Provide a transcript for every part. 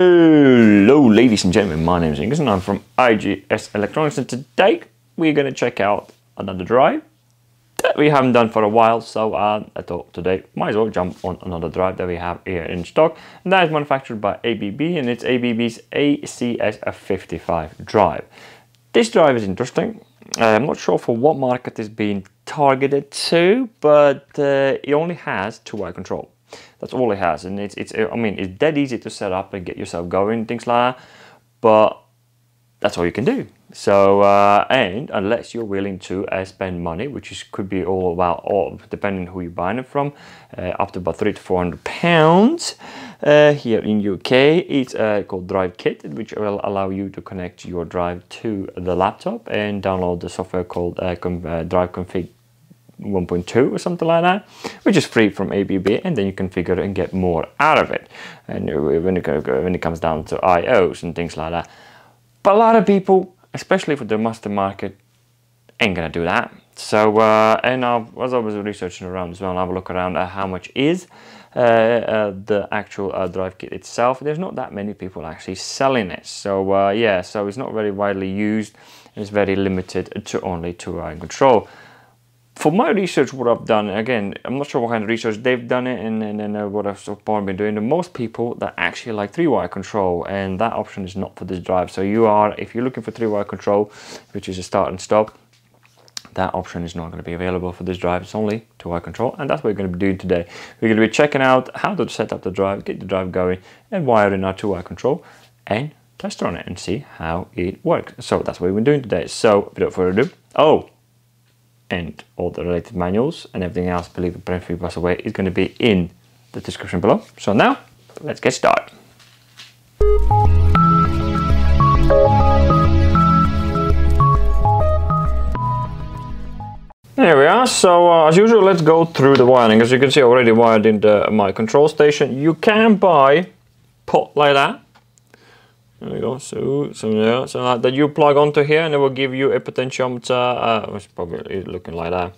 Hello ladies and gentlemen, my name is Ingus and I'm from IGS Electronics and today we're going to check out another drive that we haven't done for a while so uh, I thought today might as well jump on another drive that we have here in stock and that is manufactured by ABB and it's ABB's ACS55 drive. This drive is interesting. Uh, I'm not sure for what market it's being targeted to but uh, it only has two-wire control. That's all it has, and it's it's. I mean, it's dead easy to set up and get yourself going, things like that. But that's all you can do. So, uh, and unless you're willing to uh, spend money, which is, could be all about, all depending who you're buying it from, uh, up to about three to four hundred pounds. Uh, here in UK, it's uh, called Drive Kit, which will allow you to connect your drive to the laptop and download the software called uh, Drive Config 1.2 or something like that, which is free from ABB, and then you configure it and get more out of it. And when it, when it comes down to IOs and things like that. But a lot of people, especially for the master market, ain't gonna do that. So, uh, and I was always researching around as well, and I have a look around at how much is uh, uh, the actual uh, drive kit itself. There's not that many people actually selling it. So, uh, yeah, so it's not very widely used. It's very limited to only two-wire control for my research, what I've done, again, I'm not sure what kind of research they've done it and, and uh, what I've so far been doing. The most people that actually like three-wire control and that option is not for this drive. So you are, if you're looking for three-wire control, which is a start and stop, that option is not going to be available for this drive. It's only two-wire control and that's what we're going to be doing today. We're going to be checking out how to set up the drive, get the drive going and wire in our two-wire control and test on it and see how it works. So that's what we've been doing today. So without further ado, oh, and all the related manuals and everything else, believe it, Brentford Pass Away is going to be in the description below. So now, let's get started. There we are, so uh, as usual let's go through the wiring. As you can see already wired in the, my control station. You can buy pot like that there we go. So, so yeah, so that, that you plug onto here, and it will give you a potentiometer. Uh, it's probably looking like that.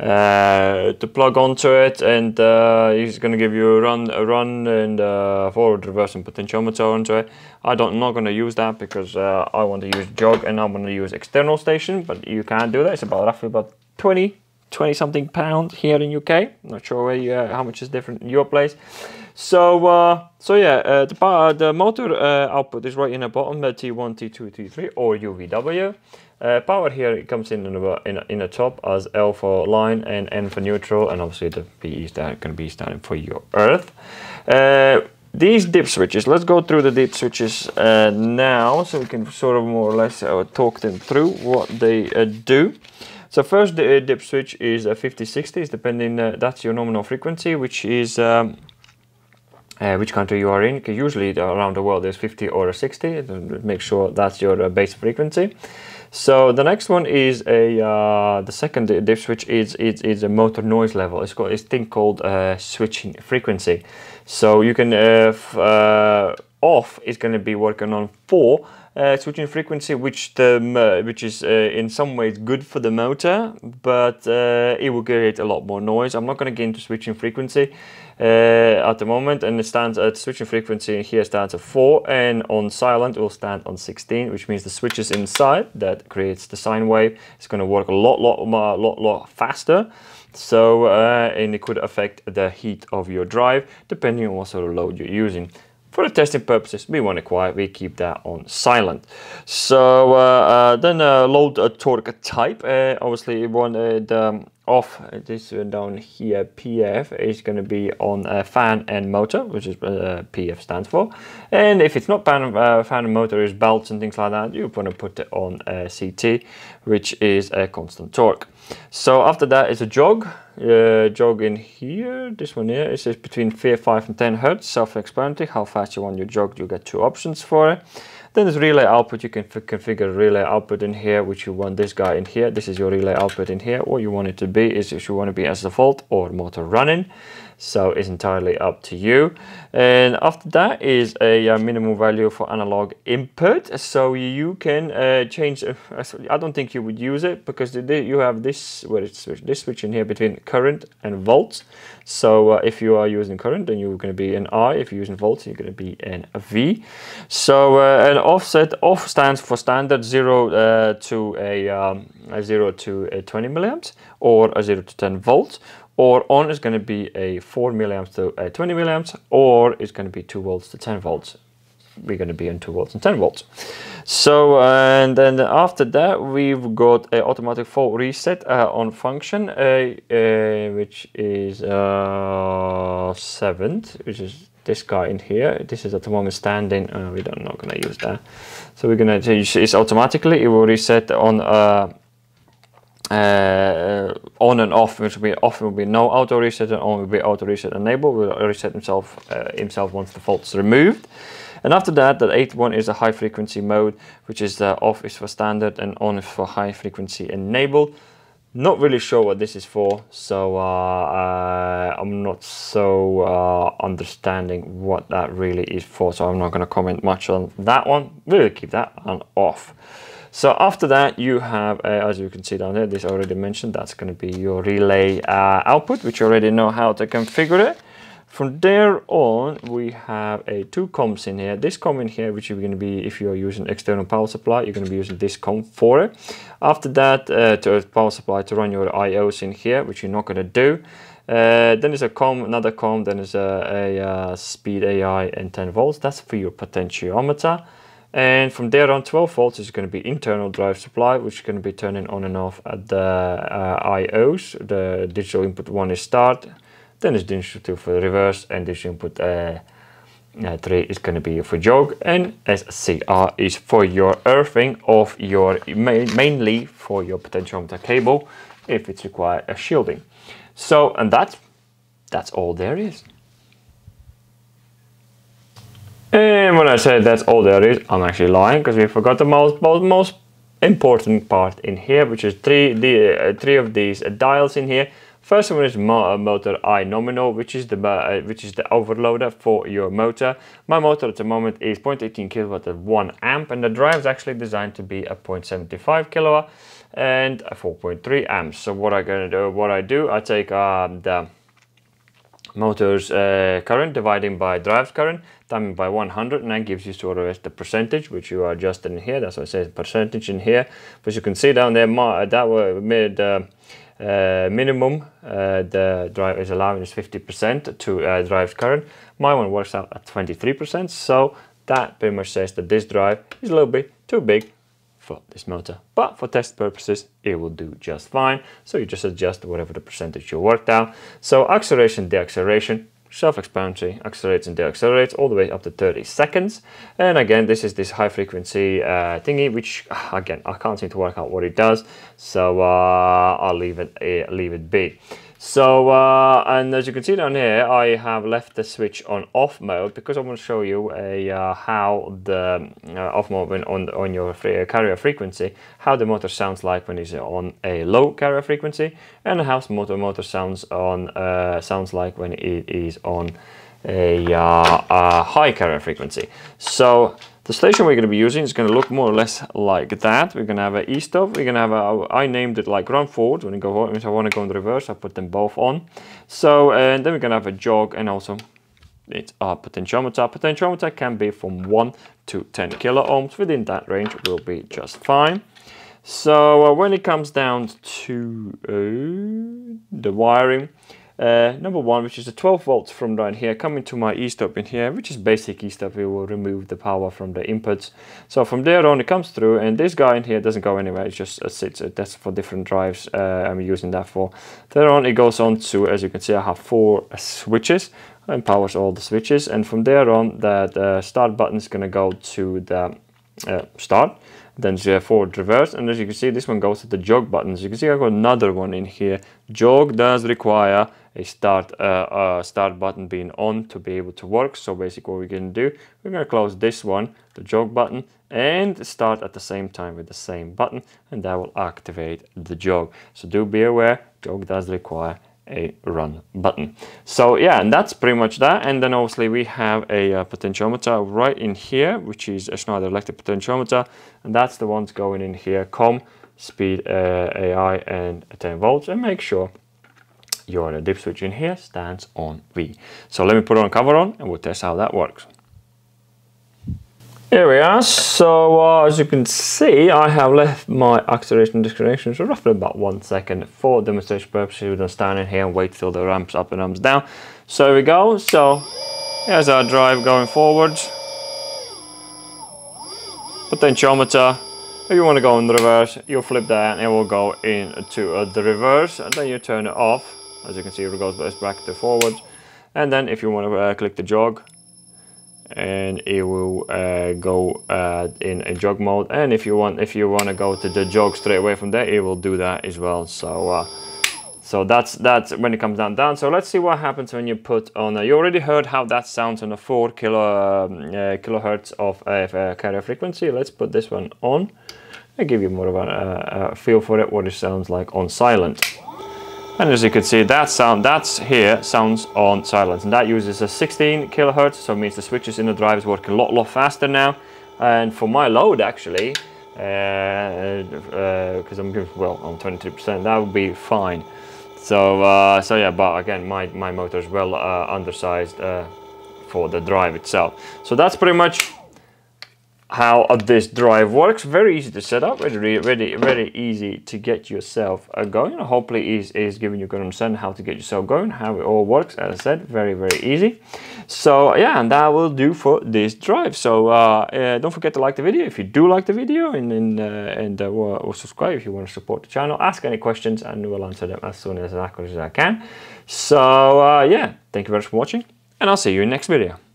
Uh, to plug onto it, and uh, it's going to give you a run, a run, and uh, forward, reverse, and potentiometer onto it. I don't, I'm not going to use that because uh, I want to use jog, and I'm going to use external station. But you can't do that. It's about roughly about 20 20 something pound here in UK. Not sure where you, uh, how much is different in your place. So uh, so yeah, uh, the, the motor uh, output is right in the bottom, the T1, T2, T3 or UVW. Uh, power here it comes in in the, in, the top as L for line and N for neutral, and obviously the P is going to be standing for your Earth. Uh, these dip switches, let's go through the dip switches now, so we can sort of more or less talk them through what they do. So first the dip switch is a 50-60, depending, that's your nominal frequency, which is um, uh, which country you are in, usually around the world there's 50 or 60, make sure that's your uh, base frequency. So the next one is a, uh, the second dip switch is, is, is a motor noise level. It's called, it's thing called uh, switching frequency. So you can, uh, uh, off is going to be working on 4, uh, switching frequency, which the which is uh, in some ways good for the motor, but uh, it will create a lot more noise. I'm not going to get into switching frequency uh, at the moment, and it stands at switching frequency here stands at four, and on silent it will stand on 16, which means the switches inside that creates the sine wave is going to work a lot, lot, lot, lot faster. So, uh, and it could affect the heat of your drive depending on what sort of load you're using for the testing purposes, we want it quiet, we keep that on silent. So uh, uh, then uh, load a torque type, uh, obviously wanted um, off, this one down here, PF is going to be on a fan and motor, which is uh, PF stands for. And if it's not fan, uh, fan and motor, is belts and things like that, you want to put it on CT, which is a constant torque. So after that is a jog, uh, jog in here, this one here, it says between 5 and 10 hertz, self-explanatory, how fast you want your jog, you get two options for it. Then there's relay output. You can configure relay output in here, which you want this guy in here. This is your relay output in here. What you want it to be is if you want to be as default or motor running so it's entirely up to you. And after that is a, a uh, minimum value for analog input. So you can uh, change uh, I don't think you would use it because you have this where it's this switch in here between current and volts. So uh, if you are using current then you're going to be an I. If you're using volts you're going to be an V. So uh, an offset off stands for standard 0 uh, to a, um, a 0 to a 20 milliamps or a 0 to 10 volts or on is going to be a 4 milliamps to a 20 milliamps, or it's going to be 2 volts to 10 volts. We're going to be on 2 volts and 10 volts. So, and then after that, we've got a automatic fault reset uh, on function, uh, uh, which is uh, 7th, which is this guy in here. This is at the moment standing. Uh, we're not going to use that. So we're going to change it automatically. It will reset on uh, uh, on and off, which will be off will be no auto reset and on will be auto reset enabled. Will reset himself uh, himself once the fault is removed. And after that, the eighth one is a high frequency mode, which is the off is for standard and on is for high frequency enabled. Not really sure what this is for, so uh, uh I'm not so uh, understanding what that really is for, so I'm not going to comment much on that one. Really keep that on off. So after that, you have, uh, as you can see down here, this already mentioned, that's going to be your relay uh, output, which you already know how to configure it. From there on, we have a two comms in here. This com in here, which you're going to be, if you're using external power supply, you're going to be using this com for it. After that, uh, to power supply to run your IOs in here, which you're not going to do. Uh, then there's a com, another com, then there's a, a, a uh, speed AI and 10 volts. That's for your potentiometer. And from there on, 12 volts is going to be internal drive supply, which is going to be turning on and off at the uh, IOs. The digital input one is start, then it's digital two for reverse, and digital input uh, uh, three is going to be for jog, and SCR is for your earthing of your mainly for your potentiometer cable if it's required a shielding. So, and that's that's all there is. And when I say that's all there is, I'm actually lying because we forgot the most, most, important part in here, which is three, the, uh, three of these uh, dials in here. First one is uh, motor I nominal, which is the uh, which is the overloader for your motor. My motor at the moment is 0.18 kilowatt at 1 amp, and the drive is actually designed to be a 0.75 kilowatt and a 4.3 amps. So what I gonna do? What I do? I take um, the motor's uh, current dividing by drive current times by 100 and that gives you sort of the percentage which you are adjusting here. That's what it says percentage in here. But you can see down there that were made uh, uh, minimum uh, the drive is allowing is 50% to uh, drive current. My one works out at 23% so that pretty much says that this drive is a little bit too big for this motor. But for test purposes, it will do just fine. So you just adjust whatever the percentage you worked out. So acceleration, deacceleration, self-explanatory, accelerates and deaccelerates all the way up to 30 seconds. And again, this is this high frequency uh, thingy, which again, I can't seem to work out what it does. So uh, I'll leave it, uh, leave it be. So, uh, and as you can see down here, I have left the switch on off mode because I want to show you a, uh, how the uh, off mode on, on your carrier frequency, how the motor sounds like when it's on a low carrier frequency and how the motor motor sounds on uh, sounds like when it is on a, uh, a high carrier frequency. So the station we're going to be using is going to look more or less like that. We're going to have an e-stop. We're going to have a, I named it like run forward. When I go, if I want to go in reverse, I put them both on. So, and then we're going to have a jog and also it's a potentiometer. Potentiometer can be from 1 to 10 kilo ohms. Within that range will be just fine. So uh, when it comes down to uh, the wiring, uh, number one, which is the 12 volts from down here, coming to my e-stop in here, which is basic e-stop. We will remove the power from the inputs. So from there on, it comes through, and this guy in here doesn't go anywhere. It just sits. That's for different drives. Uh, I'm using that for. There on, it goes on to, as you can see, I have four switches and powers all the switches. And from there on, that uh, start button is going to go to the uh, start then forward reverse and as you can see this one goes to the jog buttons you can see I've got another one in here jog does require a start uh, uh, start button being on to be able to work. So basically what we're going to do, we're going to close this one, the jog button, and start at the same time with the same button, and that will activate the jog. So do be aware, jog does require a run button. So yeah, and that's pretty much that. And then obviously we have a uh, potentiometer right in here, which is a Schneider electric potentiometer. And that's the ones going in here, COM, speed uh, AI and 10 volts. And make sure your dip switch in here stands on V. So let me put on cover on and we'll test how that works. Here we are, so uh, as you can see I have left my acceleration disconnection for roughly about one second for demonstration purposes. We're to stand in here and wait till the ramps up and ramps down. So here we go, so here's our drive going forwards. Potentiometer, if you want to go in the reverse, you flip that and it will go into the reverse and then you turn it off. As you can see it goes back to forwards. And then if you want to uh, click the jog, and it will uh, go uh, in a jog mode. And if you want if you want to go to the jog straight away from there it will do that as well. So uh, so that's that's when it comes down down. So let's see what happens when you put on a, you already heard how that sounds on a 4 kilo um, uh, kilohertz of uh, carrier frequency. Let's put this one on and give you more of a, a feel for it what it sounds like on silent and as you can see, that sound that's here sounds on silence, and that uses a 16 kilohertz, so it means the switches in the drive is working a lot, lot faster now. And for my load, actually, because uh, uh, I'm well on 23%, that would be fine. So, uh, so yeah, but again, my my motor is well uh, undersized uh, for the drive itself. So that's pretty much how this drive works. Very easy to set up, really, very, very easy to get yourself uh, going. Hopefully is, is giving you a good understanding how to get yourself going, how it all works. As I said, very, very easy. So yeah, and that will do for this drive. So uh, uh, don't forget to like the video if you do like the video and, and, uh, and uh, or subscribe if you want to support the channel. Ask any questions and we'll answer them as soon as, as I can. So uh, yeah, thank you very much for watching and I'll see you in next video.